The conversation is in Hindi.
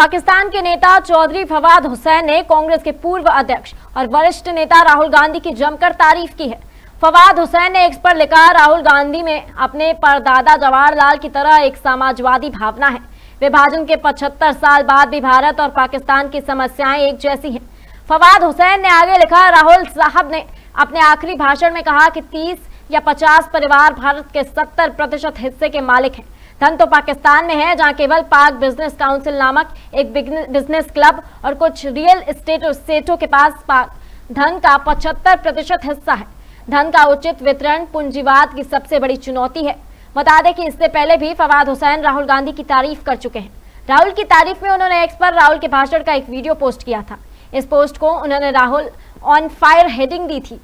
पाकिस्तान के नेता चौधरी फवाद हुसैन ने कांग्रेस के पूर्व अध्यक्ष और वरिष्ठ नेता राहुल गांधी की जमकर तारीफ़ की है। फवाद हुसैन ने एक्स पर लिखा, राहुल गांधी में अपने परदादा जवाहरलाल की तरह एक समाजवादी भावना है। विभाजन के 75 साल बाद भी भारत और पाकिस्तान की समस्याएँ एक जैसी हैं। फवाद हुसैन ने आगे लिखा, राहुल साहब ने अपने आखिरी भाषण में कहा कि 30 या 50 परिवार भारत के 70 प्रतिशत हिस्से के मालिक हैं। धन तो पाकिस्तान में है, जहाँ केवल पाक बिज़नेस काउंसिल नामक एक बिज़नेस क्लब और कुछ रियल एस्टेट स्टेटों के पास पाक धन का 75 प्रतिशत हिस्सा है। धन का उचित वितरण पूंजीवाद की सबसे बड़ी चुनौती है। बता दें कि इससे पहले भी फवाद हुसैन राहुल गांधी की तारीफ़ कर चुके हैं। राहुल की तारीफ़ में उन्होंने एक्स पर राहुल के भाषण का एक वीडियो पोस्ट किया था। इस पोस्ट को उन्होंने राहुल ऑन फायर हेडिंग दी थी।